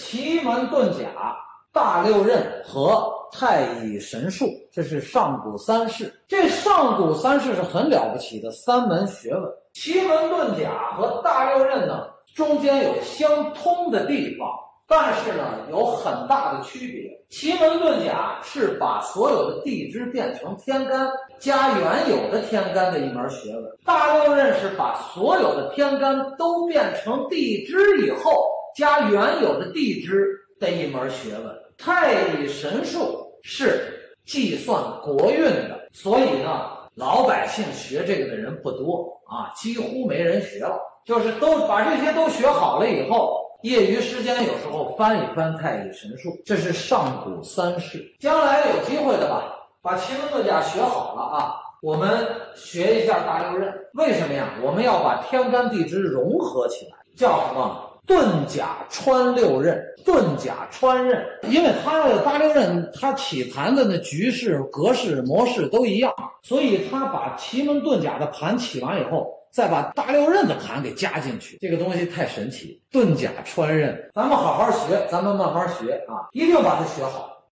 奇门遁甲、大六壬和太乙神术，这是上古三式。这上古三式是很了不起的三门学问。奇门遁甲和大六壬呢，中间有相通的地方。但是呢，有很大的区别。奇门遁甲是把所有的地支变成天干，加原有的天干的一门学问；大六壬是把所有的天干都变成地支以后，加原有的地支的一门学问。太乙神术是计算国运的，所以呢，老百姓学这个的人不多啊，几乎没人学了。就是都把这些都学好了以后。业余时间有时候翻一翻太乙神术，这是上古三式。将来有机会的吧，把奇门遁甲学好了啊，我们学一下大六壬。为什么呀？我们要把天干地支融合起来，叫什么？遁甲穿六刃，遁甲穿刃。因为它的大六刃，它起盘的那局势、格式、模式都一样，所以他把奇门遁甲的盘起完以后。再把大六刃的盘给加进去，这个东西太神奇。遁甲穿刃，咱们好好学，咱们慢慢学啊，一定把它学好。